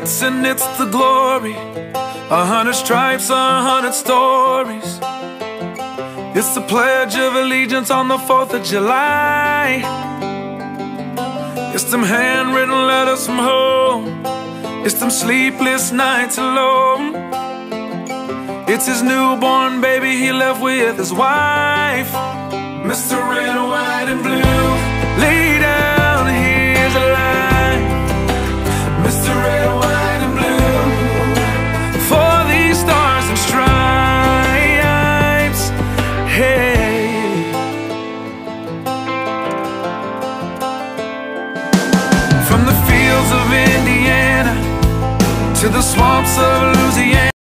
bullets and it's the glory. A hundred stripes, a hundred stories. It's the Pledge of Allegiance on the 4th of July. It's them handwritten letters from home. It's them sleepless nights alone. It's his newborn baby he left with his wife. Mr. For these stars and stripes. Hey. From the fields of Indiana To the swamps of Louisiana.